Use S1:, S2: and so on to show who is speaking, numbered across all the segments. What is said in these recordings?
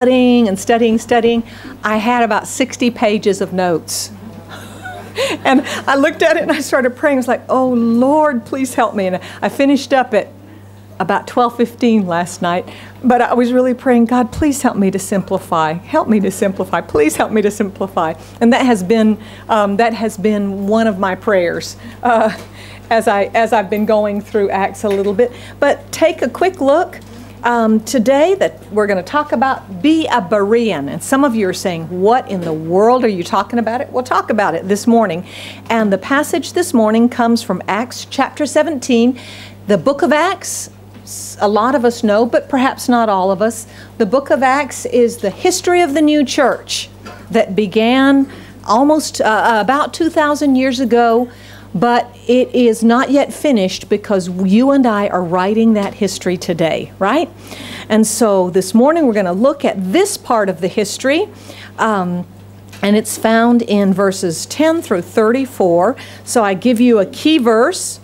S1: studying and studying, studying, I had about 60 pages of notes. and I looked at it and I started praying. I was like, oh Lord, please help me. And I finished up at about 12:15 last night, but I was really praying, God, please help me to simplify. Help me to simplify. Please help me to simplify. And that has been um, that has been one of my prayers. Uh, as I as I've been going through Acts a little bit, but take a quick look um, today that we're going to talk about be a Berean. And some of you are saying, What in the world are you talking about it? We'll talk about it this morning. And the passage this morning comes from Acts chapter 17. The book of Acts, a lot of us know, but perhaps not all of us. The book of Acts is the history of the new church that began almost uh, about 2,000 years ago but it is not yet finished because you and I are writing that history today, right? And so this morning we're going to look at this part of the history. Um, and it's found in verses 10 through 34. So I give you a key verse,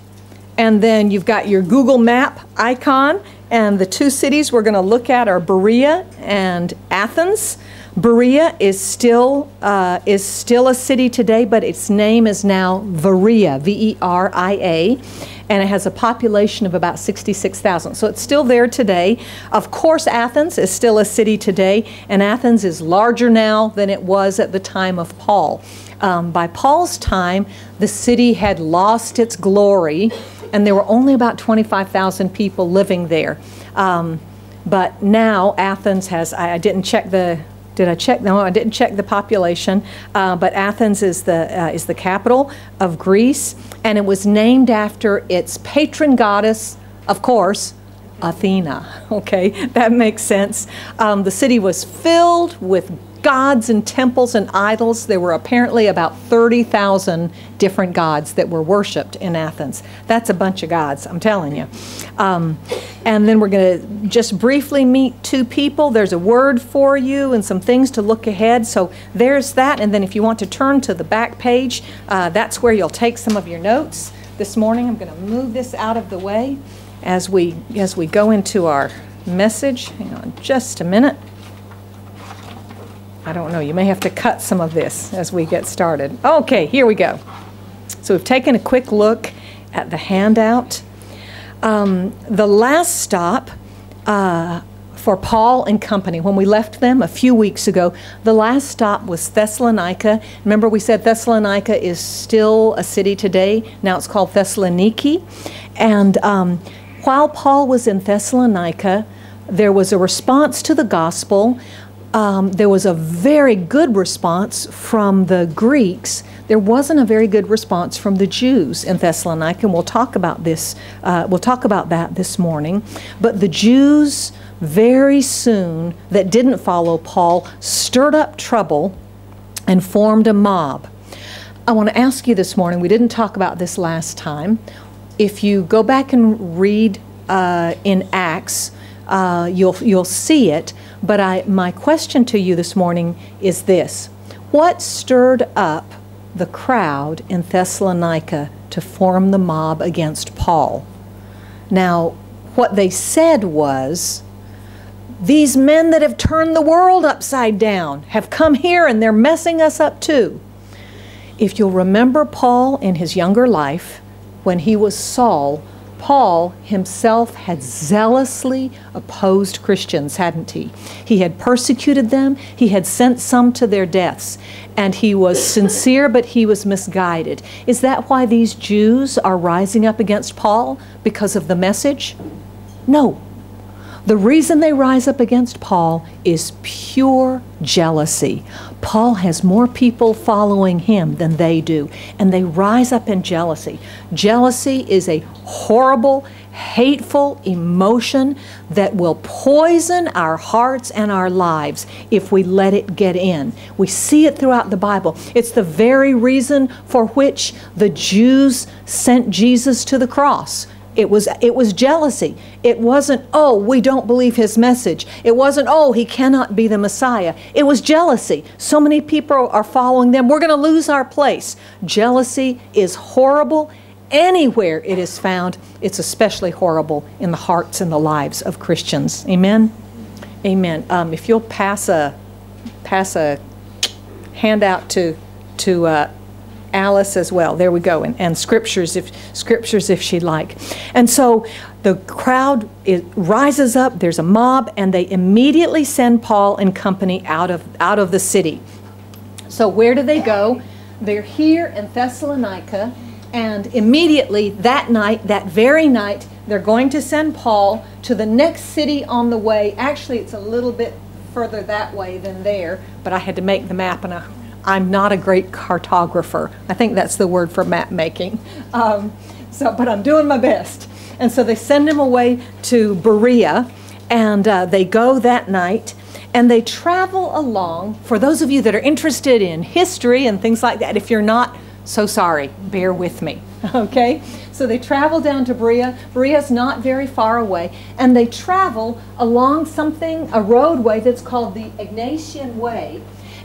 S1: and then you've got your Google Map icon, and the two cities we're going to look at are Berea and Athens. Berea is still uh, is still a city today, but its name is now Veria, V-E-R-I-A, and it has a population of about 66,000. So it's still there today. Of course, Athens is still a city today, and Athens is larger now than it was at the time of Paul. Um, by Paul's time, the city had lost its glory, and there were only about 25,000 people living there. Um, but now Athens has, I, I didn't check the did I check? No, I didn't check the population. Uh, but Athens is the uh, is the capital of Greece, and it was named after its patron goddess, of course, Athena. Okay, that makes sense. Um, the city was filled with gods and temples and idols. There were apparently about 30,000 different gods that were worshipped in Athens. That's a bunch of gods, I'm telling you. Um, and then we're going to just briefly meet two people. There's a word for you and some things to look ahead. So there's that. And then if you want to turn to the back page, uh, that's where you'll take some of your notes. This morning, I'm going to move this out of the way as we as we go into our message. Hang on just a minute. I don't know, you may have to cut some of this as we get started. Okay, here we go. So we've taken a quick look at the handout. Um, the last stop uh, for Paul and company, when we left them a few weeks ago, the last stop was Thessalonica. Remember, we said Thessalonica is still a city today. Now it's called Thessaloniki. And um, while Paul was in Thessalonica, there was a response to the gospel um, there was a very good response from the Greeks. There wasn't a very good response from the Jews in Thessalonica, and we'll talk about this. Uh, we'll talk about that this morning. But the Jews, very soon, that didn't follow Paul, stirred up trouble and formed a mob. I want to ask you this morning. We didn't talk about this last time. If you go back and read uh, in Acts, uh, you'll you'll see it. But I, my question to you this morning is this What stirred up the crowd in Thessalonica to form the mob against Paul? Now, what they said was, these men that have turned the world upside down have come here and they're messing us up too. If you'll remember Paul in his younger life, when he was Saul, Paul himself had zealously opposed Christians, hadn't he? He had persecuted them, he had sent some to their deaths, and he was sincere, but he was misguided. Is that why these Jews are rising up against Paul? Because of the message? No. The reason they rise up against Paul is pure jealousy. Paul has more people following him than they do, and they rise up in jealousy. Jealousy is a horrible, hateful emotion that will poison our hearts and our lives if we let it get in. We see it throughout the Bible. It's the very reason for which the Jews sent Jesus to the cross it was, it was jealousy. It wasn't, oh, we don't believe his message. It wasn't, oh, he cannot be the Messiah. It was jealousy. So many people are following them. We're going to lose our place. Jealousy is horrible. Anywhere it is found, it's especially horrible in the hearts and the lives of Christians. Amen? Amen. Um, if you'll pass a pass a handout to to uh, Alice as well. There we go, and, and scriptures if scriptures if she'd like. And so the crowd it rises up. There's a mob, and they immediately send Paul and company out of out of the city. So where do they go? They're here in Thessalonica, and immediately that night, that very night, they're going to send Paul to the next city on the way. Actually, it's a little bit further that way than there, but I had to make the map, and I I'm not a great cartographer. I think that's the word for map making. Um, so, but I'm doing my best. And so they send him away to Berea, and uh, they go that night, and they travel along. For those of you that are interested in history and things like that, if you're not, so sorry, bear with me. Okay? So they travel down to Berea. Berea's not very far away, and they travel along something, a roadway that's called the Egnatian Way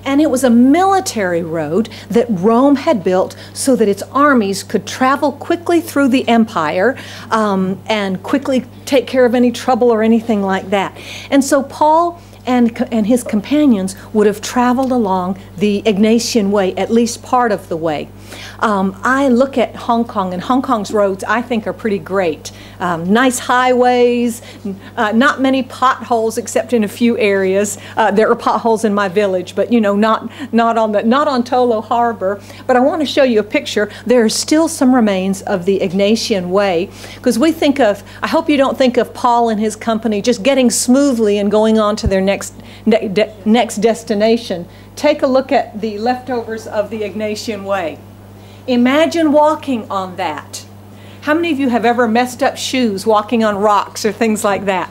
S1: and it was a military road that Rome had built so that its armies could travel quickly through the empire um, and quickly take care of any trouble or anything like that. And so Paul and, and his companions would have traveled along the Egnatian Way, at least part of the way. Um, I look at Hong Kong, and Hong Kong's roads I think are pretty great. Um, nice highways, uh, not many potholes except in a few areas. Uh, there are potholes in my village, but you know, not not on the not on Tolo Harbor. But I want to show you a picture. There are still some remains of the Egnatian Way because we think of. I hope you don't think of Paul and his company just getting smoothly and going on to their next ne- de- next destination. Take a look at the leftovers of the Egnatian Way. Imagine walking on that. How many of you have ever messed up shoes walking on rocks or things like that?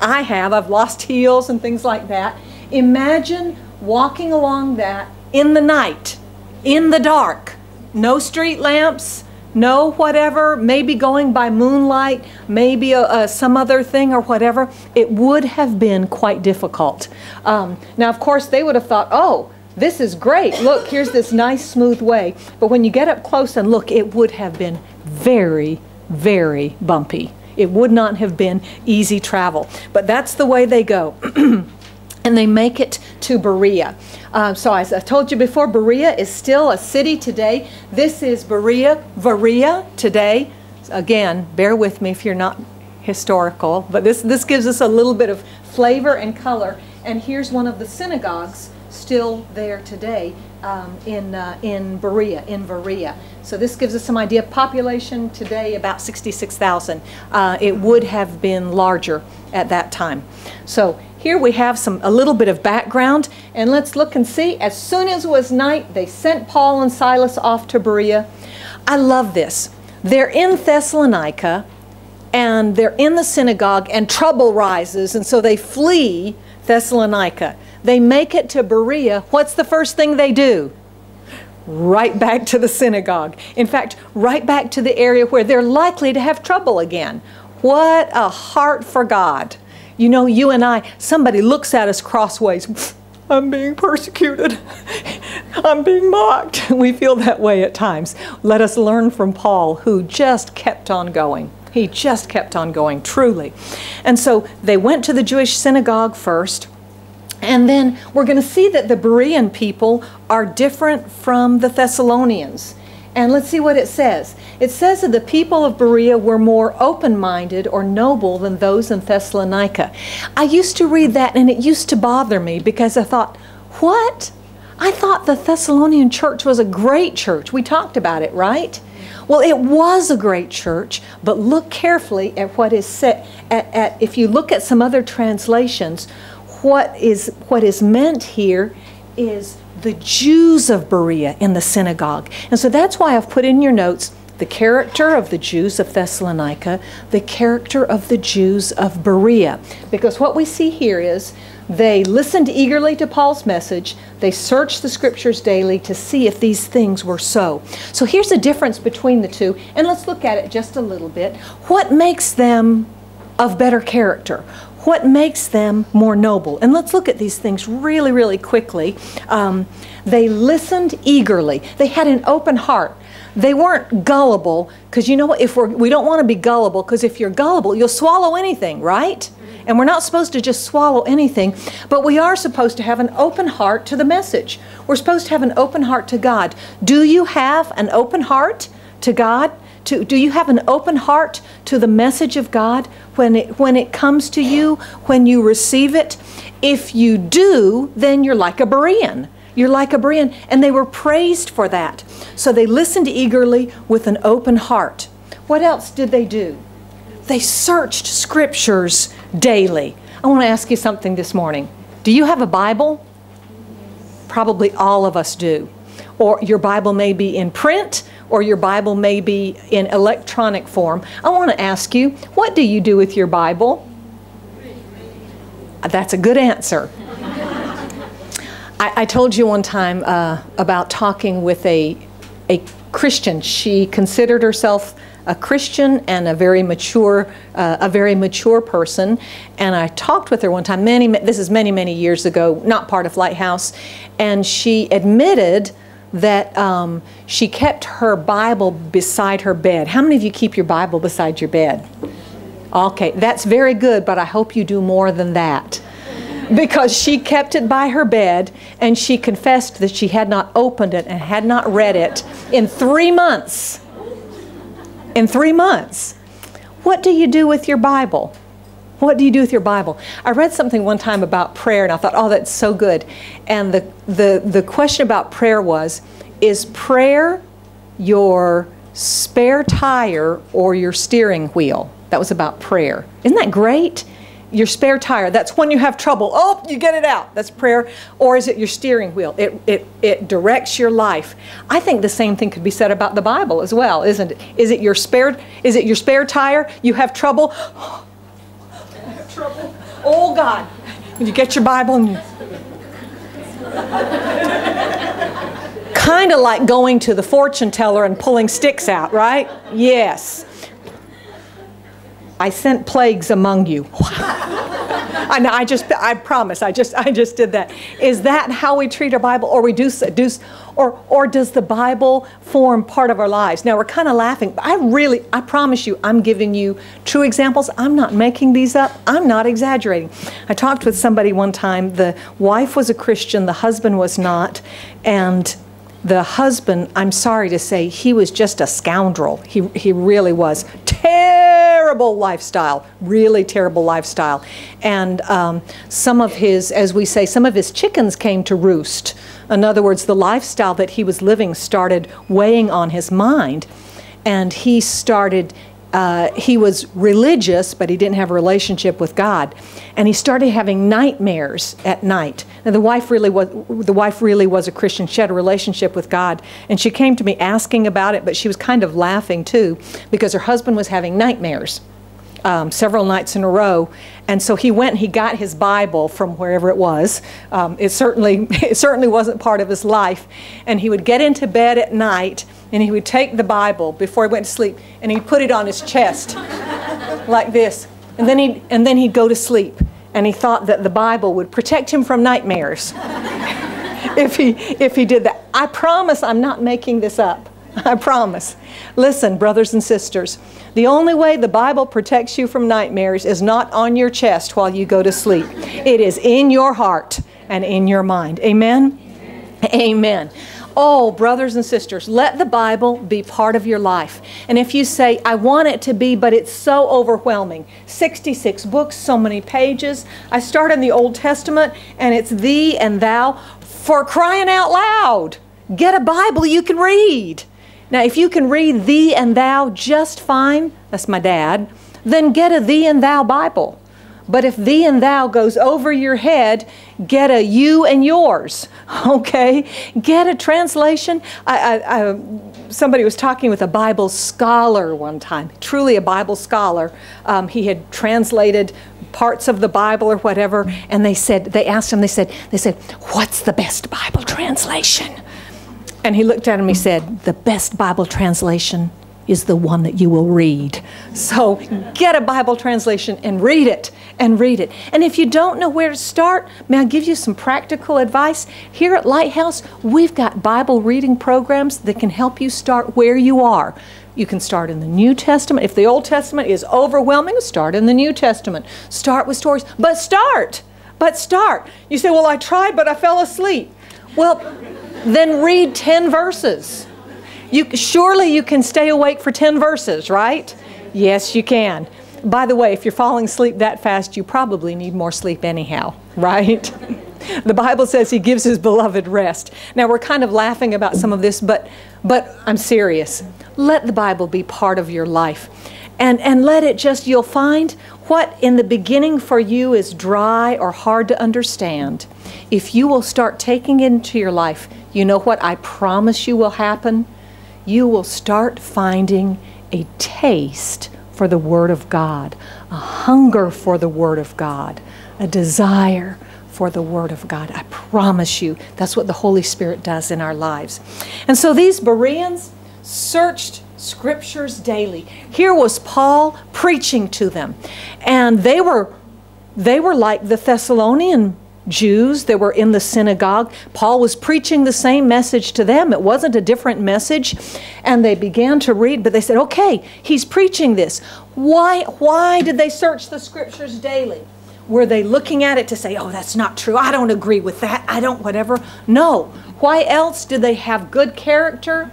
S1: I have. I've lost heels and things like that. Imagine walking along that in the night, in the dark. No street lamps, no whatever, maybe going by moonlight, maybe a, a, some other thing or whatever. It would have been quite difficult. Um, now, of course, they would have thought, oh, this is great. Look, here's this nice smooth way. But when you get up close and look, it would have been very, very bumpy. It would not have been easy travel. But that's the way they go. and they make it to Berea. Um, so as I told you before, Berea is still a city today. This is Berea, Berea today. Again, bear with me if you're not historical, but this, this gives us a little bit of flavor and color. And here's one of the synagogues still there today um, in, uh, in Berea, in Berea. So this gives us some idea. Of population today about 66,000. Uh, it would have been larger at that time. So here we have some a little bit of background, and let's look and see. As soon as it was night, they sent Paul and Silas off to Berea. I love this. They're in Thessalonica, and they're in the synagogue, and trouble rises, and so they flee Thessalonica. They make it to Berea. What's the first thing they do? Right back to the synagogue. In fact, right back to the area where they're likely to have trouble again. What a heart for God. You know, you and I, somebody looks at us crossways. I'm being persecuted. I'm being mocked. We feel that way at times. Let us learn from Paul, who just kept on going. He just kept on going, truly. And so they went to the Jewish synagogue first. And then we're going to see that the Berean people are different from the Thessalonians. And let's see what it says. It says that the people of Berea were more open minded or noble than those in Thessalonica. I used to read that and it used to bother me because I thought, what? I thought the Thessalonian church was a great church. We talked about it, right? Well, it was a great church, but look carefully at what is said. At, at, if you look at some other translations, what is, what is meant here is the Jews of Berea in the synagogue. And so that's why I've put in your notes the character of the Jews of Thessalonica, the character of the Jews of Berea. Because what we see here is they listened eagerly to Paul's message, they searched the scriptures daily to see if these things were so. So here's the difference between the two, and let's look at it just a little bit. What makes them of better character? What makes them more noble? And let's look at these things really, really quickly. Um, they listened eagerly, they had an open heart. They weren't gullible, because you know what? If we're, we don't want to be gullible, because if you're gullible, you'll swallow anything, right? And we're not supposed to just swallow anything, but we are supposed to have an open heart to the message. We're supposed to have an open heart to God. Do you have an open heart to God? To, do you have an open heart to the message of God when it, when it comes to you, when you receive it? If you do, then you're like a Berean. You're like a Berean. And they were praised for that. So they listened eagerly with an open heart. What else did they do? They searched scriptures daily. I want to ask you something this morning. Do you have a Bible? Probably all of us do. Or your Bible may be in print, or your Bible may be in electronic form. I want to ask you, what do you do with your Bible? That's a good answer. I, I, told you one time uh, about talking with a, a Christian. She considered herself a Christian and a very mature, uh, a very mature person. And I talked with her one time. Many, this is many, many years ago. Not part of Lighthouse, and she admitted that um, she kept her Bible beside her bed. How many of you keep your Bible beside your bed? Okay, that's very good, but I hope you do more than that. Because she kept it by her bed and she confessed that she had not opened it and had not read it in three months in three months. What do you do with your Bible? What do you do with your Bible? I read something one time about prayer and I thought, oh, that's so good. And the, the, the question about prayer was Is prayer your spare tire or your steering wheel? That was about prayer. Isn't that great? your spare tire. That's when you have trouble. Oh, you get it out. That's prayer. Or is it your steering wheel? It, it, it directs your life. I think the same thing could be said about the Bible as well, isn't it? Is it your spare, is it your spare tire? You have trouble? Oh, trouble. Oh, God. When you get your Bible and you... kind of like going to the fortune teller and pulling sticks out, right? Yes. I sent plagues among you. I, I just, I promise, I just, I just did that. Is that how we treat our Bible, or we do, do or, or does the Bible form part of our lives? Now we're kind of laughing, but I really, I promise you, I'm giving you true examples. I'm not making these up. I'm not exaggerating. I talked with somebody one time. The wife was a Christian, the husband was not, and the husband, I'm sorry to say, he was just a scoundrel. He, he really was. Terrible lifestyle, really terrible lifestyle. And um, some of his, as we say, some of his chickens came to roost. In other words, the lifestyle that he was living started weighing on his mind. And he started uh, he was religious, but he didn't have a relationship with God, and he started having nightmares at night. And the wife really was the wife really was a Christian. She had a relationship with God, and she came to me asking about it, but she was kind of laughing too because her husband was having nightmares. Um, several nights in a row. And so he went and he got his Bible from wherever it was. Um, it, certainly, it certainly wasn't part of his life. And he would get into bed at night and he would take the Bible before he went to sleep and he'd put it on his chest like this. And then, he'd, and then he'd go to sleep. And he thought that the Bible would protect him from nightmares if, he, if he did that. I promise I'm not making this up. I promise. Listen, brothers and sisters, the only way the Bible protects you from nightmares is not on your chest while you go to sleep. It is in your heart and in your mind. Amen? Amen. Amen. Oh, brothers and sisters, let the Bible be part of your life. And if you say, I want it to be, but it's so overwhelming 66 books, so many pages. I start in the Old Testament and it's thee and thou for crying out loud. Get a Bible you can read. Now, if you can read thee and thou just fine, that's my dad, then get a thee and thou Bible. But if thee and thou goes over your head, get a you and yours. Okay? Get a translation. I, I, I, somebody was talking with a Bible scholar one time, truly a Bible scholar. Um, he had translated parts of the Bible or whatever, and they said, they asked him, they said, they said, what's the best Bible translation? And he looked at him, he said, the best Bible translation is the one that you will read. So get a Bible translation and read it and read it. And if you don't know where to start, may I give you some practical advice? Here at Lighthouse, we've got Bible reading programs that can help you start where you are. You can start in the New Testament. If the Old Testament is overwhelming, start in the New Testament. Start with stories, but start. But start. You say, Well, I tried, but I fell asleep. Well, then read 10 verses. You, surely you can stay awake for 10 verses, right? Yes, you can. By the way, if you're falling asleep that fast, you probably need more sleep anyhow, right? the Bible says he gives his beloved rest. Now we're kind of laughing about some of this, but but I'm serious. Let the Bible be part of your life. And and let it just you'll find what in the beginning for you is dry or hard to understand. If you will start taking it into your life, you know what I promise you will happen? You will start finding a taste for the Word of God, a hunger for the Word of God, a desire for the Word of God. I promise you, that's what the Holy Spirit does in our lives. And so these Bereans searched scriptures daily. Here was Paul preaching to them, and they were they were like the Thessalonian Jews that were in the synagogue. Paul was preaching the same message to them. It wasn't a different message. And they began to read, but they said, okay, he's preaching this. Why, why did they search the scriptures daily? Were they looking at it to say, oh, that's not true. I don't agree with that. I don't, whatever. No. Why else did they have good character?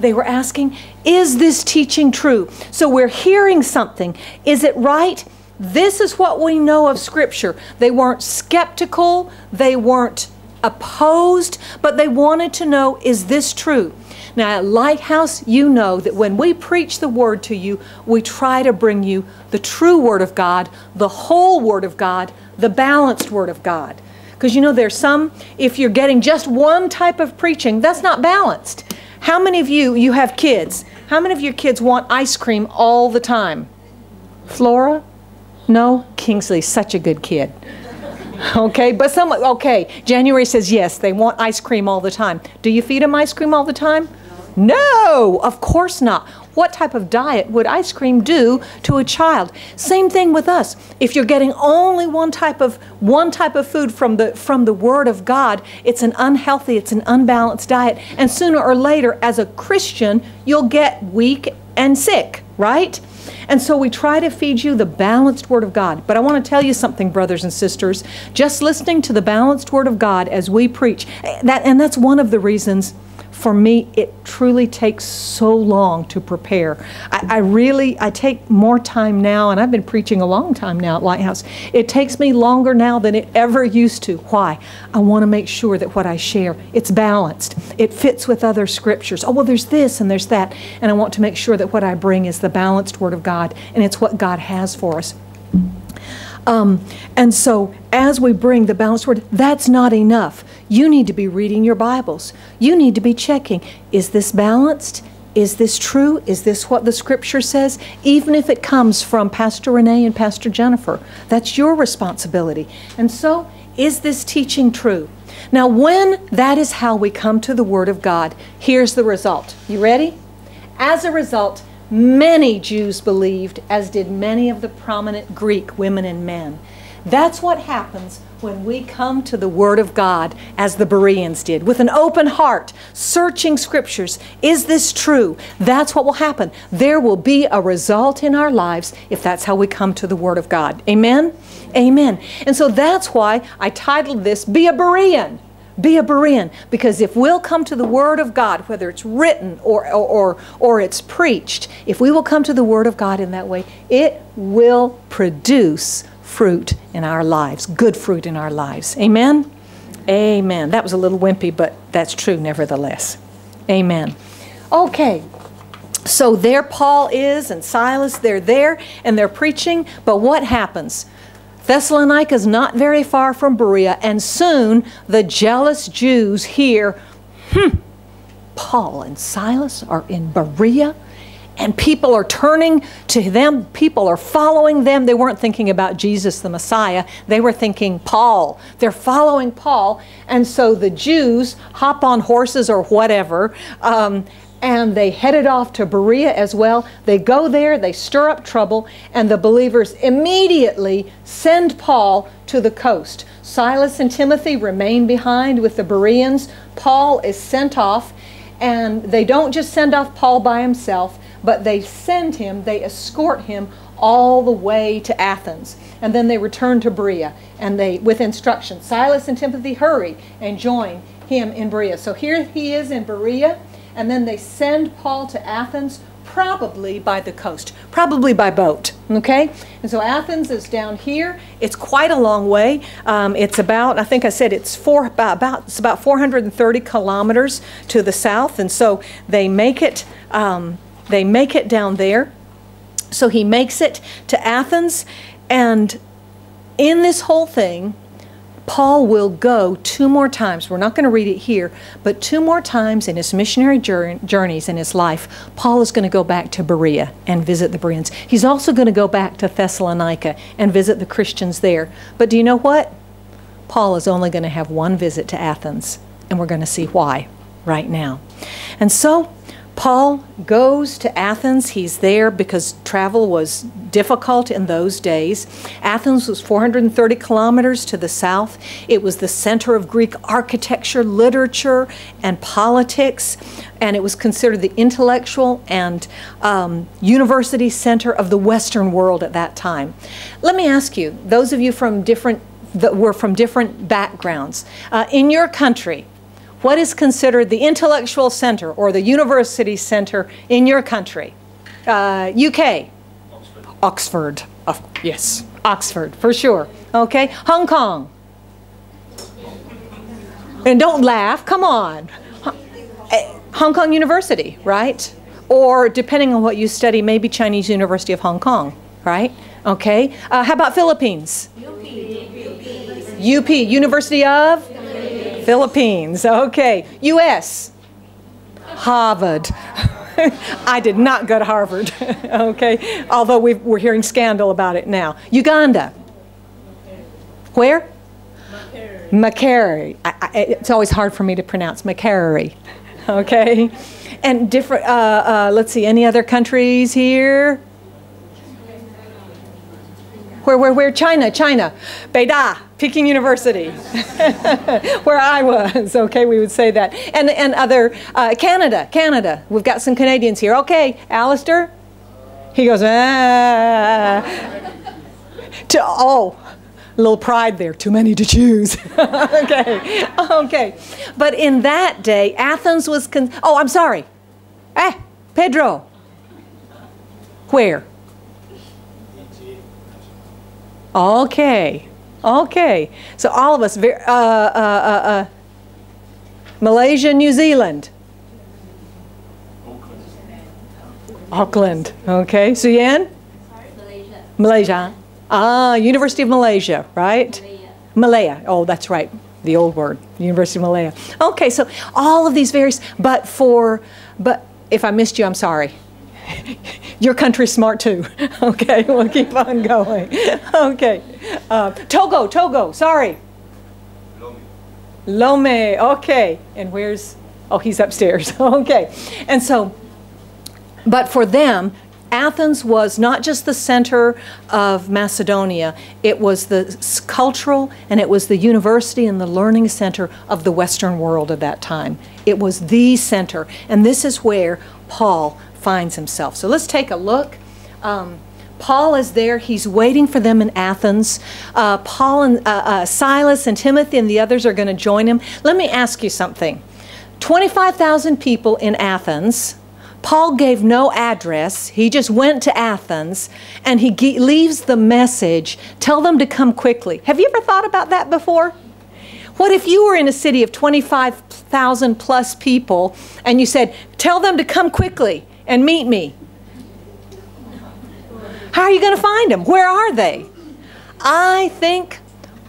S1: They were asking, is this teaching true? So we're hearing something. Is it right? This is what we know of Scripture. They weren't skeptical, they weren't opposed, but they wanted to know is this true? Now, at Lighthouse, you know that when we preach the Word to you, we try to bring you the true Word of God, the whole Word of God, the balanced Word of God. Because you know, there's some, if you're getting just one type of preaching, that's not balanced. How many of you, you have kids, how many of your kids want ice cream all the time? Flora? No? Kingsley's such a good kid. Okay, but some, okay, January says yes, they want ice cream all the time. Do you feed them ice cream all the time? No, of course not. What type of diet would ice cream do to a child? Same thing with us. If you're getting only one type of one type of food from the from the word of God, it's an unhealthy, it's an unbalanced diet, and sooner or later as a Christian, you'll get weak and sick, right? And so we try to feed you the balanced Word of God. But I want to tell you something, brothers and sisters. Just listening to the balanced Word of God as we preach, eh, that, and that's one of the reasons for me, it truly takes so long to prepare. I, I, really, I take more time now, and I've been preaching a long time now at Lighthouse. It takes me longer now than it ever used to. Why? I want to make sure that what I share, it's balanced. It fits with other scriptures. Oh, well, there's this and there's that. And I want to make sure that what I bring is the balanced Word of God, and it's what God has for us. Um, and so, as we bring the balanced word, that's not enough. You need to be reading your Bibles. You need to be checking is this balanced? Is this true? Is this what the scripture says? Even if it comes from Pastor Renee and Pastor Jennifer, that's your responsibility. And so, is this teaching true? Now, when that is how we come to the Word of God, here's the result. You ready? As a result, Many Jews believed, as did many of the prominent Greek women and men. That's what happens when we come to the Word of God as the Bereans did, with an open heart, searching scriptures. Is this true? That's what will happen. There will be a result in our lives if that's how we come to the Word of God. Amen? Amen. And so that's why I titled this Be a Berean. Be a Berean, because if we'll come to the Word of God, whether it's written or, or, or, or it's preached, if we will come to the Word of God in that way, it will produce fruit in our lives, good fruit in our lives. Amen? Amen. That was a little wimpy, but that's true nevertheless. Amen. Okay. So there Paul is and Silas, they're there and they're preaching, but what happens? Thessalonica is not very far from Berea, and soon the jealous Jews hear, hmm, Paul and Silas are in Berea, and people are turning to them. People are following them. They weren't thinking about Jesus the Messiah, they were thinking Paul. They're following Paul, and so the Jews hop on horses or whatever. Um, and they headed off to Berea as well. They go there, they stir up trouble, and the believers immediately send Paul to the coast. Silas and Timothy remain behind with the Bereans. Paul is sent off, and they don't just send off Paul by himself, but they send him, they escort him all the way to Athens. And then they return to Berea and they with instructions. Silas and Timothy hurry and join him in Berea. So here he is in Berea, and then they send Paul to Athens probably by the coast, probably by boat. Okay? And so Athens is down here. It's quite a long way. Um, it's about, I think I said it's four, about, about, it's about 430 kilometers to the south. And so they make it, um, they make it down there. So he makes it to Athens. And in this whole thing, Paul will go two more times. We're not going to read it here, but two more times in his missionary journeys in his life, Paul is going to go back to Berea and visit the Bereans. He's also going to go back to Thessalonica and visit the Christians there. But do you know what? Paul is only going to have one visit to Athens, and we're going to see why right now. And so Paul goes to Athens. He's there because travel was difficult in those days. Athens was 430 kilometers to the south. It was the center of Greek architecture, literature, and politics, and it was considered the intellectual and um, university center of the Western world at that time. Let me ask you, those of you from different that were from different backgrounds, uh, in your country, what is considered the intellectual center or the university center in your country? Uh, UK? Oxford. Oxford. Oh, yes, Oxford, for sure. Okay, Hong Kong. And don't laugh, come on. Hong Kong University, right? Or depending on what you study, maybe Chinese University of Hong Kong, right? Okay. Uh, how about Philippines? UP. UP, University of? Philippines. Okay. U.S. Harvard. I did not go to Harvard. okay. Although we are hearing scandal about it now. Uganda. Where? Makerere. it's always hard for me to pronounce Makerere. Okay. And different, uh, uh, let's see, any other countries here? Where, where, where? China, China. Beida, Peking University, where I was. Okay, we would say that. And, and other, uh, Canada, Canada. We've got some Canadians here. Okay, Alistair? He goes, ah. to, oh, a little pride there, too many to choose. okay, okay. But in that day, Athens was, con- oh, I'm sorry. Eh, Pedro. Where? Okay. Okay. So all of us, uh, uh, uh, uh, Malaysia, New Zealand. Auckland. Okay. Suyan? Malaysia. Malaysia. Ah, University of Malaysia, right? Malaya. Oh, that's right. The old word, University of Malaya. Okay, so all of these various, but for, but if I missed you, I'm sorry. Your country's smart too. okay, we'll keep on going. Okay. Uh, Togo, Togo, sorry. Lome. Lome, okay. And where's, oh, he's upstairs. okay. And so, but for them, Athens was not just the center of Macedonia, it was the cultural and it was the university and the learning center of the Western world at that time. It was the center. And this is where Paul finds himself. So let's take a look. Um, Paul is there. He's waiting for them in Athens. Uh, Paul and uh, uh, Silas and Timothy and the others are going to join him. Let me ask you something 25,000 people in Athens. Paul gave no address. He just went to Athens and he leaves the message tell them to come quickly. Have you ever thought about that before? What if you were in a city of 25,000 plus people and you said, tell them to come quickly? And meet me. How are you going to find them? Where are they? I think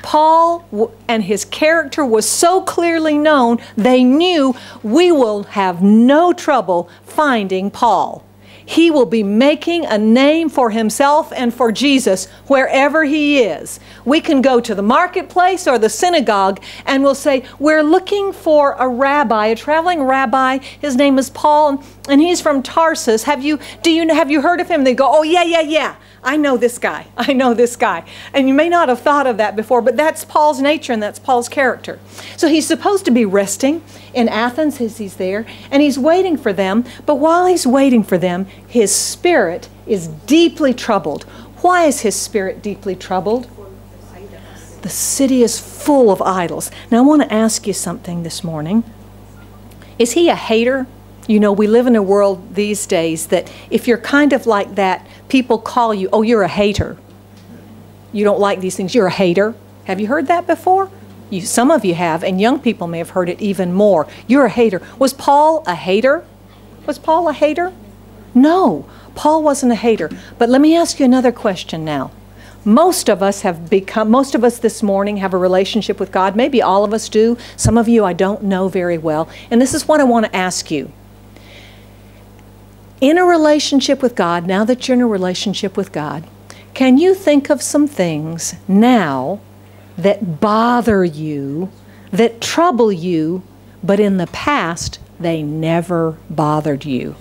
S1: Paul and his character was so clearly known, they knew we will have no trouble finding Paul. He will be making a name for himself and for Jesus wherever he is. We can go to the marketplace or the synagogue and we'll say, We're looking for a rabbi, a traveling rabbi. His name is Paul and he's from Tarsus. Have you do you have you heard of him? They go, "Oh yeah, yeah, yeah. I know this guy. I know this guy." And you may not have thought of that before, but that's Paul's nature and that's Paul's character. So he's supposed to be resting in Athens as he's there, and he's waiting for them, but while he's waiting for them, his spirit is deeply troubled. Why is his spirit deeply troubled? The city is full of idols. Now I want to ask you something this morning. Is he a hater? You know, we live in a world these days that if you're kind of like that, people call you, oh, you're a hater. You don't like these things, you're a hater. Have you heard that before? You, some of you have, and young people may have heard it even more. You're a hater. Was Paul a hater? Was Paul a hater? No, Paul wasn't a hater. But let me ask you another question now. Most of us have become, most of us this morning have a relationship with God. Maybe all of us do. Some of you I don't know very well. And this is what I want to ask you in a relationship with God, now that you're in a relationship with God, can you think of some things now that bother you, that trouble you, but in the past they never bothered you?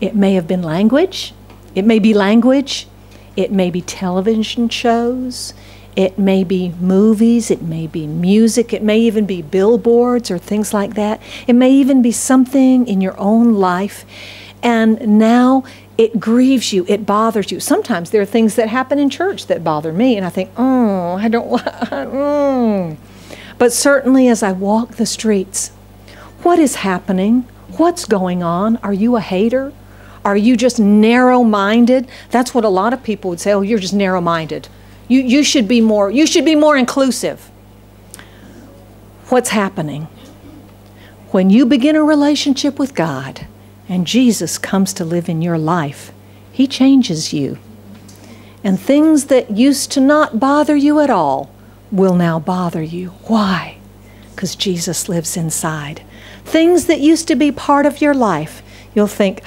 S1: It may have been language, it may be language, it may be television shows, it may be movies, it may be music, it may even be billboards or things like that. It may even be something in your own life and now it grieves you, it bothers you. Sometimes there are things that happen in church that bother me, and I think, oh, I don't want. Mm. But certainly as I walk the streets, what is happening? What's going on? Are you a hater? Are you just narrow minded? That's what a lot of people would say, oh, you're just narrow minded. You, you, should be more, you should be more inclusive. What's happening? When you begin a relationship with God, and Jesus comes to live in your life, He changes you. And things that used to not bother you at all will now bother you. Why? Because Jesus lives inside. Things that used to be part of your life, you'll think,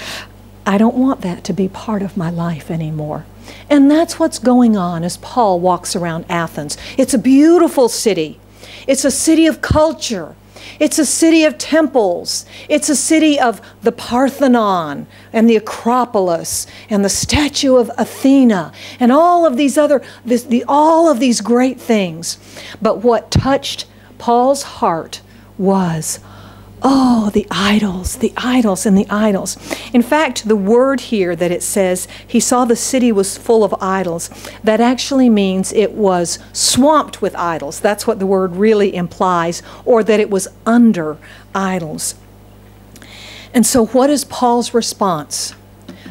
S1: I don't want that to be part of my life anymore. And that's what's going on as Paul walks around Athens. It's a beautiful city, it's a city of culture. It's a city of temples. It's a city of the Parthenon and the Acropolis and the statue of Athena and all of these other, this, the, all of these great things. But what touched Paul's heart was Oh, the idols, the idols, and the idols. In fact, the word here that it says, he saw the city was full of idols, that actually means it was swamped with idols. That's what the word really implies, or that it was under idols. And so, what is Paul's response?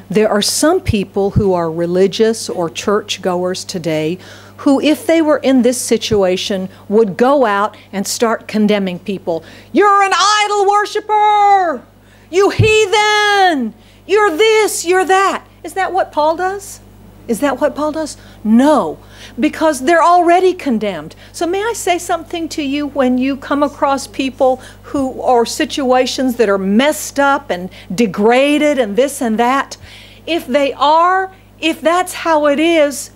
S1: There are some people who are religious or church goers today who, if they were in this situation, would go out and start condemning people. You're an idol worshiper! You heathen! You're this, you're that. Is that what Paul does? Is that what Paul does? No, because they're already condemned. So, may I say something to you when you come across people who are situations that are messed up and degraded and this and that? If they are, if that's how it is,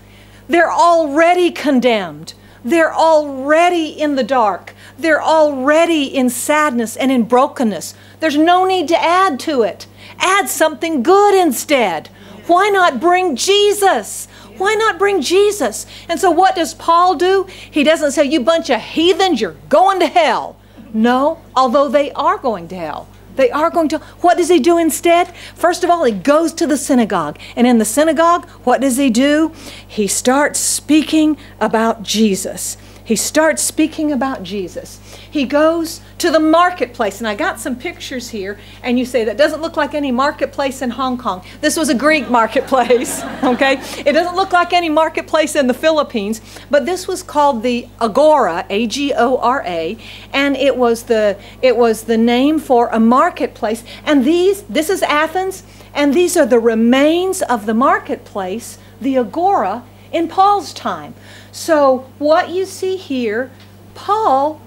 S1: they're already condemned. They're already in the dark. They're already in sadness and in brokenness. There's no need to add to it. Add something good instead. Why not bring Jesus? Why not bring Jesus? And so, what does Paul do? He doesn't say, You bunch of heathens, you're going to hell. No, although they are going to hell. They are going to. What does he do instead? First of all, he goes to the synagogue. And in the synagogue, what does he do? He starts speaking about Jesus. He starts speaking about Jesus. He goes to the marketplace, and I got some pictures here, and you say that doesn't look like any marketplace in Hong Kong. This was a Greek marketplace, okay? It doesn't look like any marketplace in the Philippines, but this was called the Agora, A G O R A, and it was the it was the name for a marketplace. And these this is Athens, and these are the remains of the marketplace, the Agora in Paul's time. So, what you see here, Paul,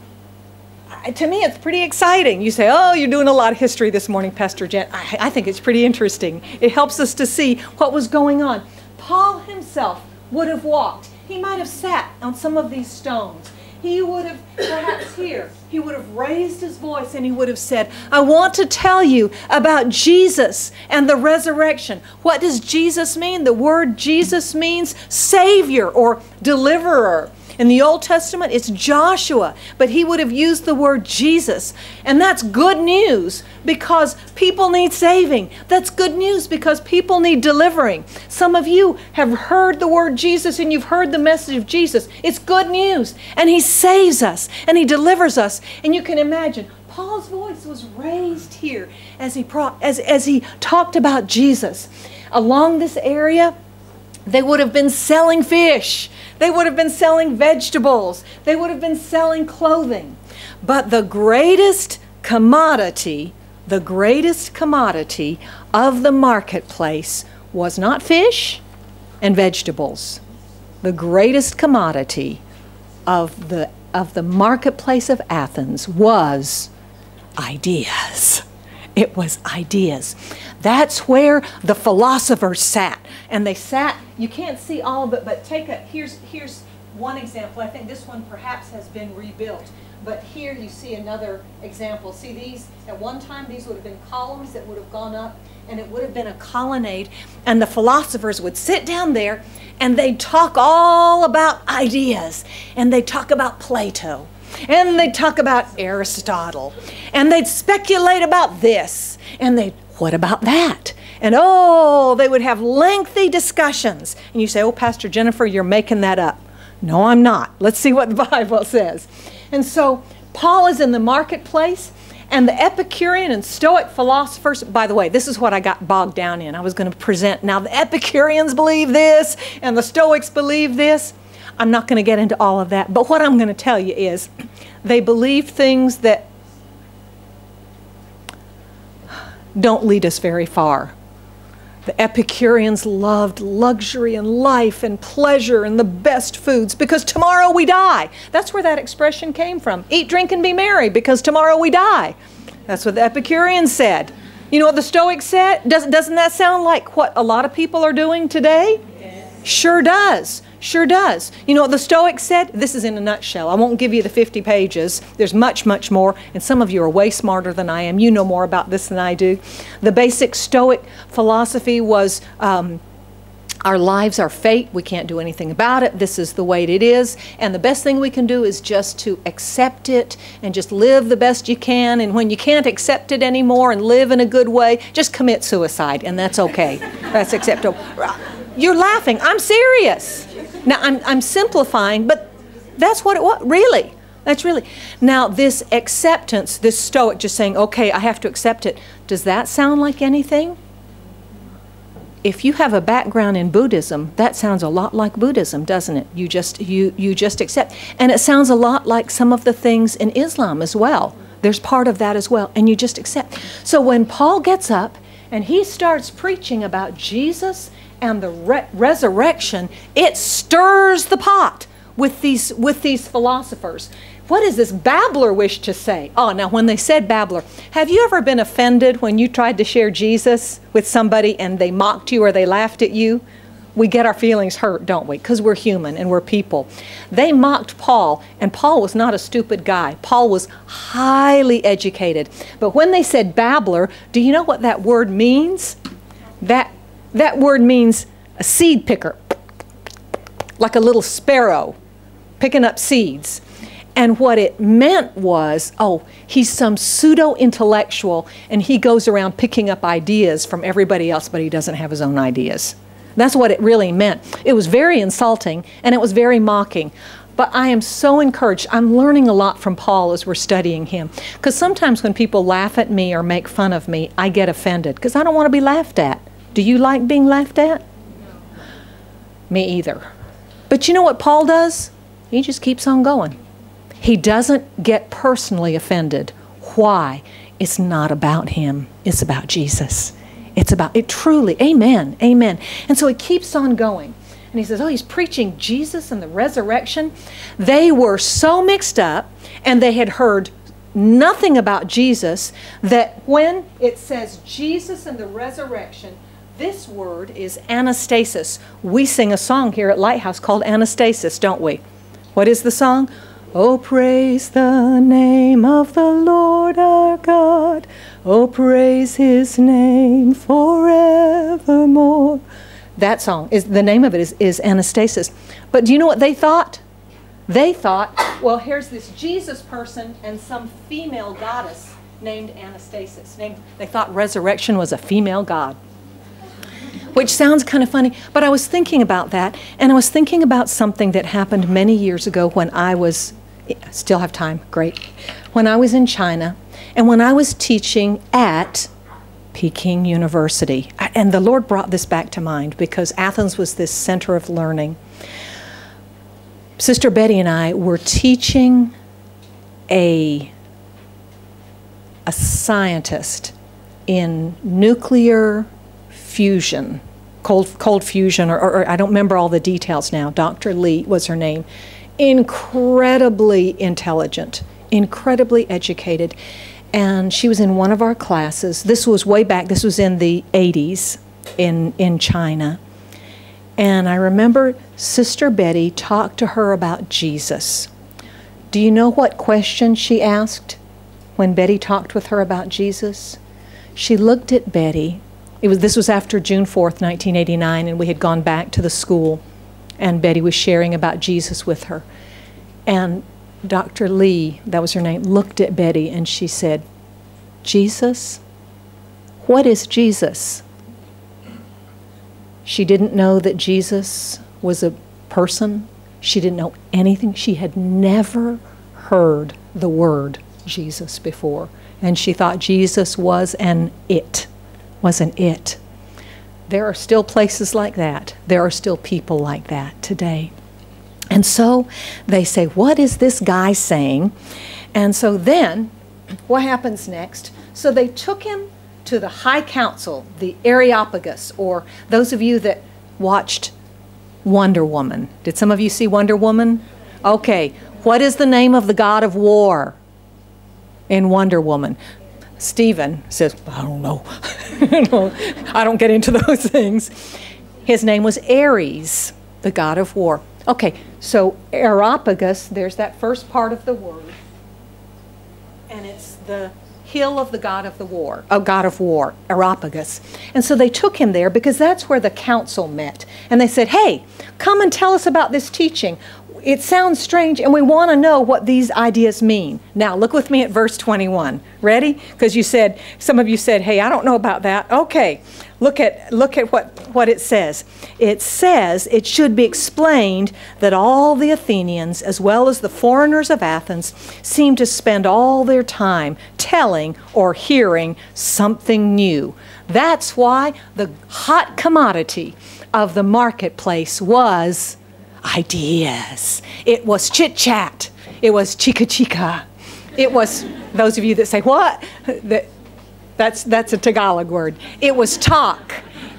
S1: to me, it's pretty exciting. You say, Oh, you're doing a lot of history this morning, Pastor Jen. I, I think it's pretty interesting. It helps us to see what was going on. Paul himself would have walked, he might have sat on some of these stones. He would have, perhaps here, he would have raised his voice and he would have said, I want to tell you about Jesus and the resurrection. What does Jesus mean? The word Jesus means Savior or Deliverer. In the Old Testament, it's Joshua, but he would have used the word Jesus. And that's good news because people need saving. That's good news because people need delivering. Some of you have heard the word Jesus and you've heard the message of Jesus. It's good news. And he saves us and he delivers us. And you can imagine, Paul's voice was raised here as he, as, as he talked about Jesus. Along this area, they would have been selling fish. They would have been selling vegetables. They would have been selling clothing. But the greatest commodity, the greatest commodity of the marketplace was not fish and vegetables. The greatest commodity of the, of the marketplace of Athens was ideas. It was ideas. That's where the philosophers sat. And they sat, you can't see all of it, but take a, here's, here's one example. I think this one perhaps has been rebuilt. But here you see another example. See these? At one time, these would have been columns that would have gone up, and it would have been a colonnade. And the philosophers would sit down there, and they'd talk all about ideas. And they'd talk about Plato. And they'd talk about Aristotle. And they'd speculate about this. And they'd what about that? And oh, they would have lengthy discussions. And you say, Oh, Pastor Jennifer, you're making that up. No, I'm not. Let's see what the Bible says. And so Paul is in the marketplace, and the Epicurean and Stoic philosophers, by the way, this is what I got bogged down in. I was going to present. Now, the Epicureans believe this, and the Stoics believe this. I'm not going to get into all of that. But what I'm going to tell you is they believe things that don't lead us very far. The Epicureans loved luxury and life and pleasure and the best foods because tomorrow we die. That's where that expression came from. Eat, drink, and be merry because tomorrow we die. That's what the Epicureans said. You know what the Stoics said? Doesn't, doesn't that sound like what a lot of people are doing today? Yes. Sure does. Sure does. You know what the Stoics said? This is in a nutshell. I won't give you the 50 pages. There's much, much more, and some of you are way smarter than I am. You know more about this than I do. The basic Stoic philosophy was um, our lives are fate. We can't do anything about it. This is the way it is. And the best thing we can do is just to accept it and just live the best you can. And when you can't accept it anymore and live in a good way, just commit suicide, and that's okay. that's acceptable. You're laughing. I'm serious. Now, I'm, I'm simplifying, but that's what it was, really. That's really. Now, this acceptance, this Stoic just saying, okay, I have to accept it, does that sound like anything? If you have a background in Buddhism, that sounds a lot like Buddhism, doesn't it? You just you you just accept. And it sounds a lot like some of the things in Islam as well. There's part of that as well, and you just accept. So when Paul gets up and he starts preaching about Jesus and the re- resurrection, it stirs the pot with these, with these philosophers. What does this babbler wish to say? Oh, now when they said babbler, have you ever been offended when you tried to share Jesus with somebody and they mocked you or they laughed at you? We get our feelings hurt, don't we? Because we're human and we're people. They mocked Paul, and Paul was not a stupid guy. Paul was highly educated. But when they said babbler, do you know what that word means? That that word means a seed picker, like a little sparrow picking up seeds. And what it meant was, oh, he's some pseudo intellectual and he goes around picking up ideas from everybody else, but he doesn't have his own ideas. That's what it really meant. It was very insulting and it was very mocking. But I am so encouraged. I'm learning a lot from Paul as we're studying him. Because sometimes when people laugh at me or make fun of me, I get offended because I don't want to be laughed at. Do you like being laughed at? No. Me either. But you know what Paul does? He just keeps on going. He doesn't get personally offended. Why? It's not about him, it's about Jesus. It's about it truly. Amen. Amen. And so he keeps on going. And he says, Oh, he's preaching Jesus and the resurrection. They were so mixed up and they had heard nothing about Jesus that when it says Jesus and the resurrection, this word is anastasis. We sing a song here at Lighthouse called Anastasis, don't we? What is the song? Oh, praise the name of the Lord our God. Oh, praise his name forevermore. That song is the name of it is, is Anastasis. But do you know what they thought? They thought, well, here's this Jesus person and some female goddess named Anastasis. Named, they thought resurrection was a female god which sounds kind of funny, but I was thinking about that, and I was thinking about something that happened many years ago when I was, still have time, great, when I was in China, and when I was teaching at Peking University. And the Lord brought this back to mind because Athens was this center of learning. Sister Betty and I were teaching a, a scientist in nuclear fusion, cold, cold fusion, or, or, or I don't remember all the details now. Dr. Lee was her name. Incredibly intelligent, incredibly educated. And she was in one of our classes. This was way back, this was in the 80s in, in China. And I remember Sister Betty talked to her about Jesus. Do you know what question she asked when Betty talked with her about Jesus? She looked at Betty it was, this was after June 4th, 1989, and we had gone back to the school, and Betty was sharing about Jesus with her. And Dr. Lee, that was her name, looked at Betty and she said, Jesus? What is Jesus? She didn't know that Jesus was a person. She didn't know anything. She had never heard the word Jesus before. And she thought Jesus was an it wasn't it. There are still places like that. There are still people like that today. And so they say, What is this guy saying? And so then, what happens next? So they took him to the High Council, the Areopagus, or those of you that watched Wonder Woman. Did some of you see Wonder Woman? Okay. What is the name of the god of war in Wonder Woman? Stephen says, I don't know. I don't get into those things. His name was Ares, the god of war. Okay, so Areopagus, there's that first part of the word, and it's the hill of the god of the war, a god of war, Areopagus. And so they took him there because that's where the council met. And they said, Hey, come and tell us about this teaching it sounds strange and we want to know what these ideas mean. Now, look with me at verse 21. Ready? Because you said, some of you said, hey, I don't know about that. Okay, look at, look at what, what it says. It says it should be explained that all the Athenians, as well as the foreigners of Athens, seem to spend all their time telling or hearing something new. That's why the hot commodity of the marketplace was ideas. It was chit chat. It was chica chica. It was, those of you that say, what? That, that's, that's a Tagalog word. It was talk.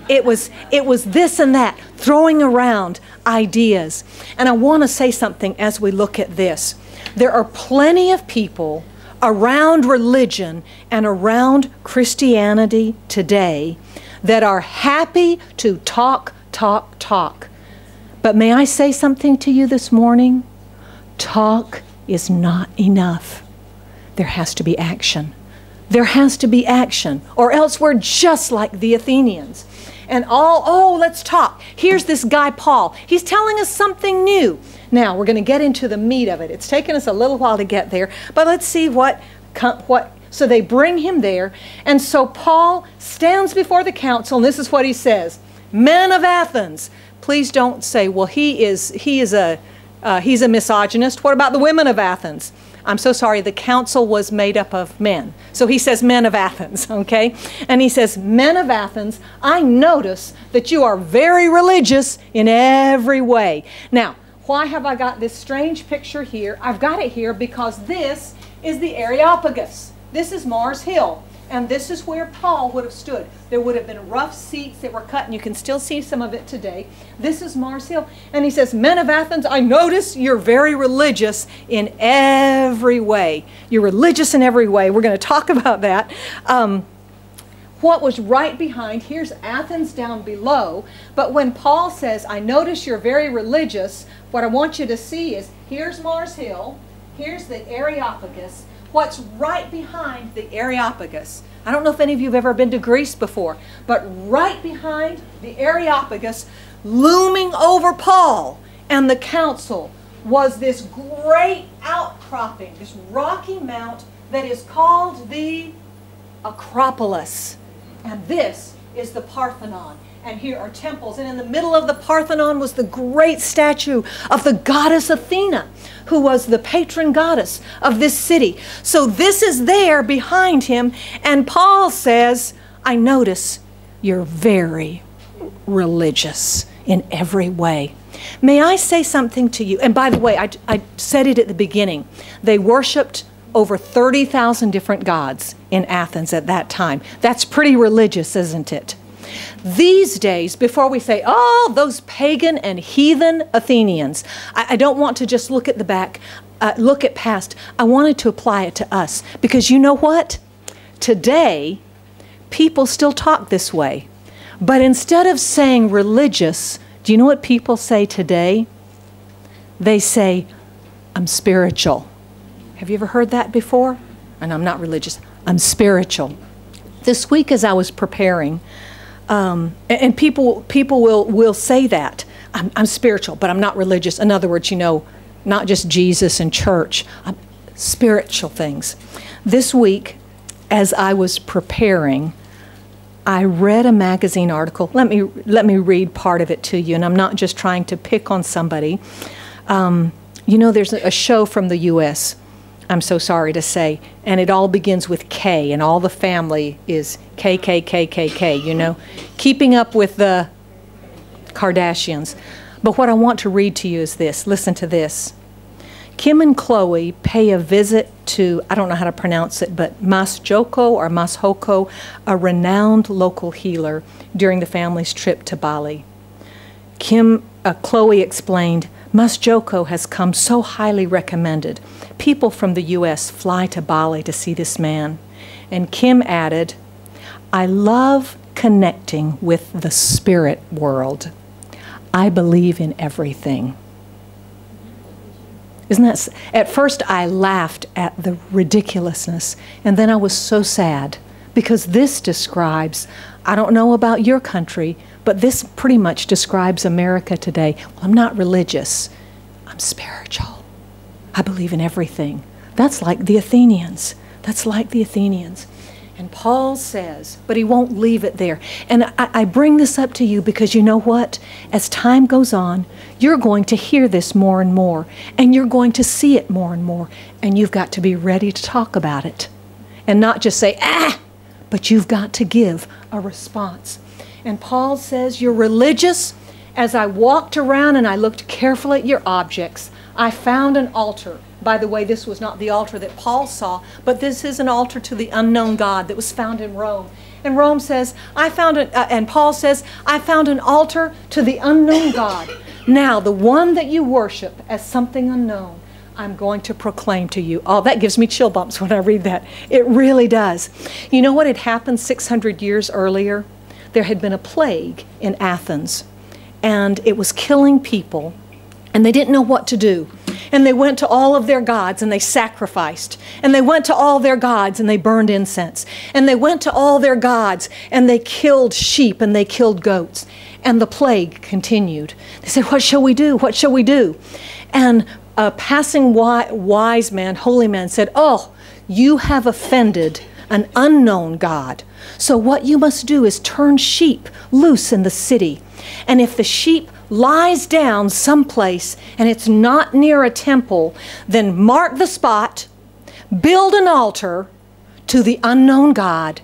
S1: It was, it was this and that, throwing around ideas. And I want to say something as we look at this. There are plenty of people around religion and around Christianity today that are happy to talk, talk, talk. But may I say something to you this morning? Talk is not enough. There has to be action. There has to be action, or else we're just like the Athenians. And all, oh, let's talk. Here's this guy, Paul. He's telling us something new. Now, we're going to get into the meat of it. It's taken us a little while to get there, but let's see what, what so they bring him there. And so Paul stands before the council, and this is what he says Men of Athens, please don't say, well, he is, he is a, uh, he's a misogynist. What about the women of Athens? I'm so sorry, the council was made up of men. So he says, men of Athens, okay? And he says, men of Athens, I notice that you are very religious in every way. Now, why have I got this strange picture here? I've got it here because this is the Areopagus. This is Mars Hill. And this is where Paul would have stood. There would have been rough seats that were cut, and you can still see some of it today. This is Mars Hill. And he says, Men of Athens, I notice you're very religious in every way. You're religious in every way. We're going to talk about that. Um, what was right behind, here's Athens down below. But when Paul says, I notice you're very religious, what I want you to see is here's Mars Hill, Here's the Areopagus. What's right behind the Areopagus? I don't know if any of you have ever been to Greece before, but right behind the Areopagus, looming over Paul and the council, was this great outcropping, this rocky mount that is called the Acropolis. And this is the Parthenon. And here are temples. And in the middle of the Parthenon was the great statue of the goddess Athena, who was the patron goddess of this city. So this is there behind him. And Paul says, I notice you're very religious in every way. May I say something to you? And by the way, I, I said it at the beginning. They worshiped over 30,000 different gods in Athens at that time. That's pretty religious, isn't it? These days, before we say, oh, those pagan and heathen Athenians, I, I don't want to just look at the back, uh, look at past. I wanted to apply it to us because you know what? Today, people still talk this way. But instead of saying religious, do you know what people say today? They say, I'm spiritual. Have you ever heard that before? And I'm not religious, I'm spiritual. This week, as I was preparing, um, and, people people will will say that I'm, I'm, spiritual, but I'm not religious. In other words, you know, not just Jesus and church, I'm spiritual things. This week, as I was preparing, I read a magazine article. Let me let me read part of it to you, and I'm not just trying to pick on somebody. Um, you know, there's a show from the U.S. I'm so sorry to say, and it all begins with K, and all the family is K K K K K. You know, keeping up with the Kardashians. But what I want to read to you is this. Listen to this. Kim and Khloe pay a visit to, I don't know how to pronounce it, but Mas Joko or Mas Hoko, a renowned local healer, during the family's trip to Bali. Kim, uh, Khloe explained, Mas Joko has come so highly recommended. People from the U.S. fly to Bali to see this man. And Kim added, I love connecting with the spirit world. I believe in everything. Isn't that? At first, I laughed at the ridiculousness, and then I was so sad because this describes, I don't know about your country, but this pretty much describes America today. Well, I'm not religious, I'm spiritual. I believe in everything. That's like the Athenians. That's like the Athenians. And Paul says, but he won't leave it there. And I, I, bring this up to you because you know what? As time goes on, you're going to hear this more and more, and you're going to see it more and more, and you've got to be ready to talk about it. And not just say, ah, but you've got to give a response. And Paul says, You're religious. As I walked around and I looked carefully at your objects, I found an altar by the way, this was not the altar that Paul saw, but this is an altar to the unknown God that was found in Rome. And Rome says, I found it, uh, and Paul says, I found an altar to the unknown God. Now, the one that you worship as something unknown, I'm going to proclaim to you. Oh, that gives me chill bumps when I read that. It really does. You know what had happened 600 years earlier? There had been a plague in Athens, and it was killing people, and they didn't know what to do. And they went to all of their gods and they sacrificed. And they went to all their gods and they burned incense. And they went to all their gods and they killed sheep and they killed goats. And the plague continued. They said, What shall we do? What shall we do? And a passing wise man, holy man, said, Oh, you have offended an unknown God. So what you must do is turn sheep loose in the city. And if the sheep lies down someplace and it's not near a temple, then mark the spot, build an altar to the unknown God,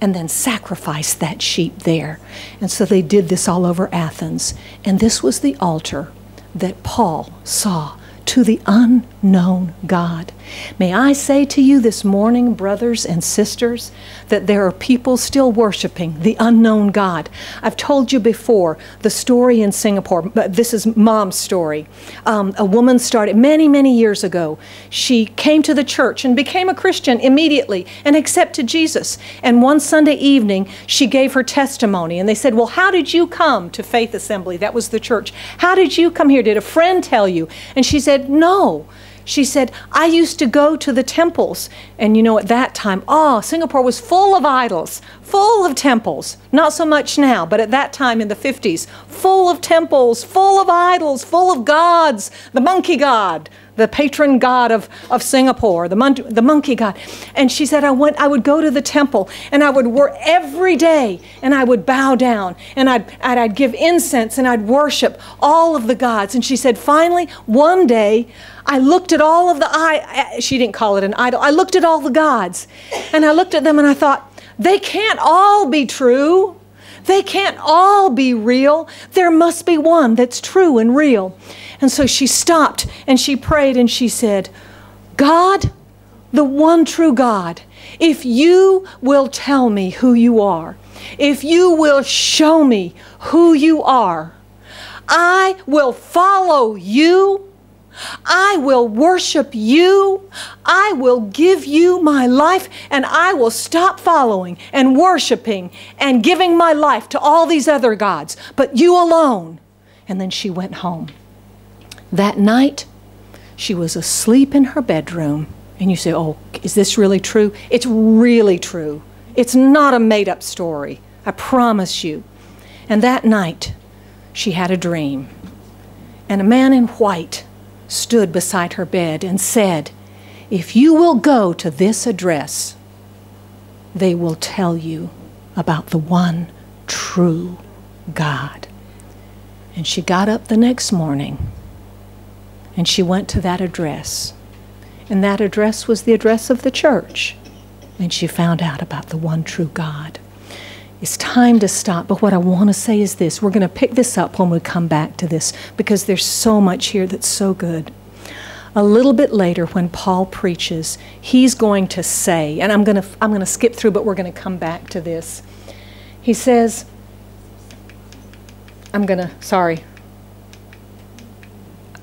S1: and then sacrifice that sheep there. And so they did this all over Athens. And this was the altar that Paul saw to the unknown God. May I say to you this morning, brothers and sisters, that there are people still worshiping the unknown God. I've told you before the story in Singapore, but this is mom's story. Um, a woman started many, many years ago. She came to the church and became a Christian immediately and accepted Jesus. And one Sunday evening, she gave her testimony, and they said, Well, how did you come to Faith Assembly? That was the church. How did you come here? Did a friend tell you? And she said, No. She said, I used to go to the temples. And you know, at that time, oh, Singapore was full of idols, full of temples. Not so much now, but at that time in the 50s, full of temples, full of idols, full of gods, the monkey god, the patron god of, of Singapore, the, mon- the monkey god. And she said, I, went, I would go to the temple and I would work every day and I would bow down and I'd, and I'd give incense and I'd worship all of the gods. And she said, finally, one day, I looked at all of the, I, eh, she didn't call it an idol, I looked at all the gods and I looked at them and I thought, they can't all be true. They can't all be real. There must be one that's true and real. And so she stopped and she prayed and she said, God, the one true God, if you will tell me who you are, if you will show me who you are, I will follow you. I will worship you. I will give you my life, and I will stop following and worshiping and giving my life to all these other gods, but you alone. And then she went home. That night, she was asleep in her bedroom. And you say, Oh, is this really true? It's really true. It's not a made up story. I promise you. And that night, she had a dream. And a man in white stood beside her bed and said, If you will go to this address, they will tell you about the one true God. And she got up the next morning and she went to that address. And that address was the address of the church. And she found out about the one true God. It's time to stop, but what I want to say is this. We're going to pick this up when we come back to this because there's so much here that's so good. A little bit later, when Paul preaches, he's going to say, and I'm going to, I'm going to skip through, but we're going to come back to this. He says, I'm going to, sorry,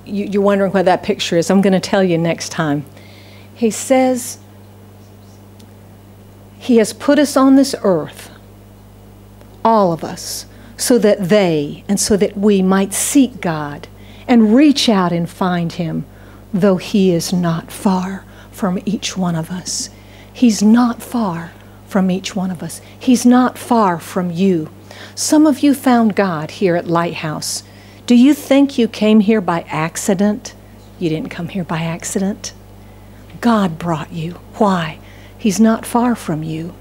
S1: you, are wondering what that picture is. I'm going to tell you next time. He says, He has put us on this earth, all of us, so that they and so that we might seek God and reach out and find Him, though He is not far from each one of us. He's not far from each one of us. He's not far from you. Some of you found God here at Lighthouse. Do you think you came here by accident? You didn't come here by accident. God brought you. Why? He's not far from you.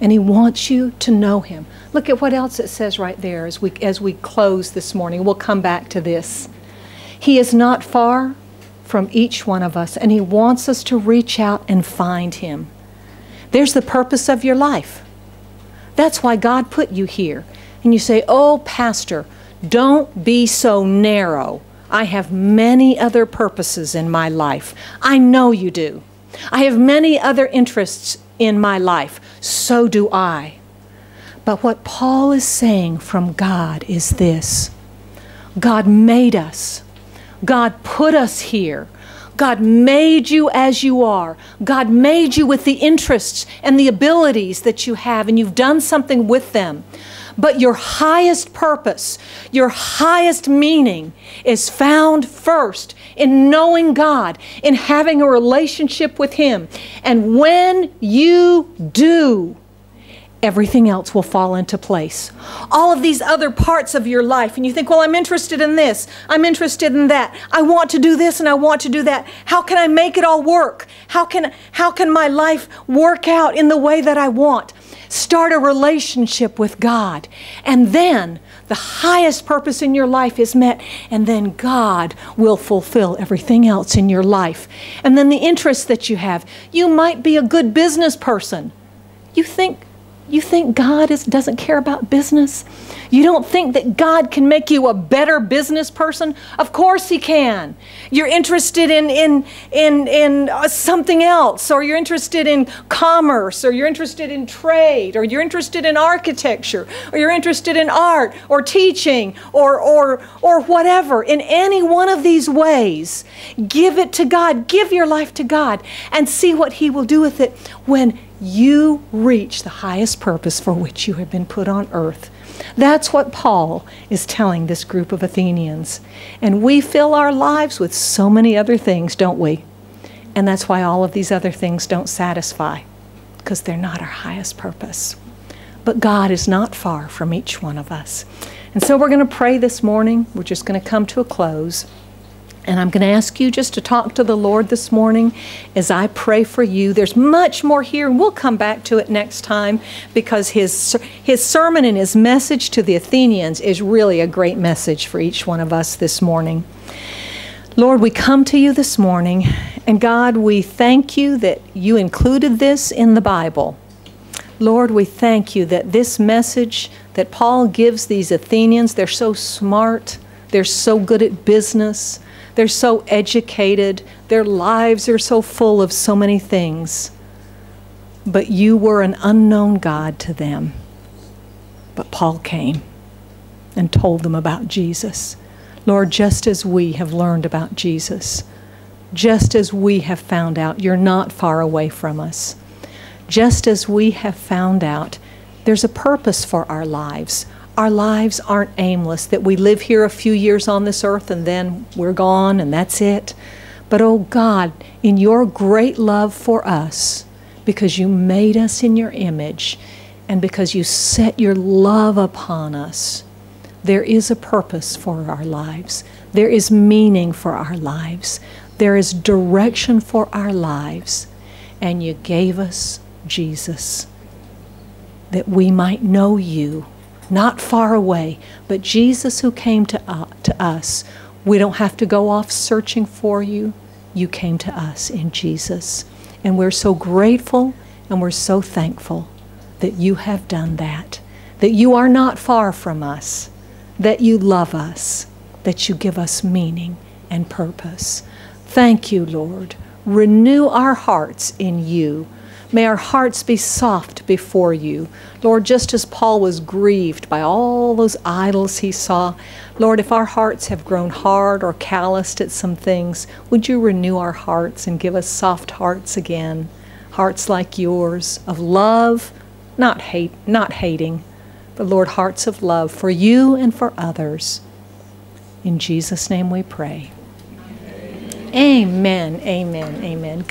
S1: And he wants you to know him. Look at what else it says right there as we as we close this morning. We'll come back to this. He is not far from each one of us, and he wants us to reach out and find him. There's the purpose of your life. That's why God put you here. And you say, Oh, Pastor, don't be so narrow. I have many other purposes in my life. I know you do. I have many other interests in my life. So do I. But what Paul is saying from God is this God made us, God put us here. God made you as you are. God made you with the interests and the abilities that you have, and you've done something with them. But your highest purpose, your highest meaning is found first in knowing God, in having a relationship with Him. And when you do, everything else will fall into place. All of these other parts of your life, and you think, well, I'm interested in this, I'm interested in that, I want to do this and I want to do that. How can I make it all work? How can, how can my life work out in the way that I want? Start a relationship with God. And then the highest purpose in your life is met, and then God will fulfill everything else in your life. And then the interests that you have. You might be a good business person. You think you think God is, doesn't care about business? You don't think that God can make you a better business person? Of course He can. You're interested in, in, in, in uh, something else, or you're interested in commerce, or you're interested in trade, or you're interested in architecture, or you're interested in art, or teaching, or, or, or whatever. In any one of these ways, give it to God. Give your life to God and see what He will do with it when you reach the highest purpose for which you have been put on earth. That's what Paul is telling this group of Athenians. And we fill our lives with so many other things, don't we? And that's why all of these other things don't satisfy, because they're not our highest purpose. But God is not far from each one of us. And so we're going to pray this morning. We're just going to come to a close. And I'm going to ask you just to talk to the Lord this morning as I pray for you. There's much more here, and we'll come back to it next time because his, his sermon and his message to the Athenians is really a great message for each one of us this morning. Lord, we come to you this morning, and God, we thank you that you included this in the Bible. Lord, we thank you that this message that Paul gives these Athenians, they're so smart, they're so good at business. They're so educated. Their lives are so full of so many things. But you were an unknown God to them. But Paul came and told them about Jesus. Lord, just as we have learned about Jesus, just as we have found out you're not far away from us, just as we have found out there's a purpose for our lives, our lives aren't aimless, that we live here a few years on this earth and then we're gone and that's it. But oh God, in your great love for us, because you made us in your image and because you set your love upon us, there is a purpose for our lives. There is meaning for our lives. There is direction for our lives. And you gave us Jesus that we might know you not far away, but Jesus who came to, uh, to us. We don't have to go off searching for you. You came to us in Jesus. And we're so grateful and we're so thankful that you have done that, that you are not far from us, that you love us, that you give us meaning and purpose. Thank you, Lord. Renew our hearts in you May our hearts be soft before you. Lord, just as Paul was grieved by all those idols he saw, Lord, if our hearts have grown hard or calloused at some things, would you renew our hearts and give us soft hearts again? Hearts like yours, of love, not hate, not hating, but Lord, hearts of love for you and for others. In Jesus' name we pray. Amen. Amen. Amen. God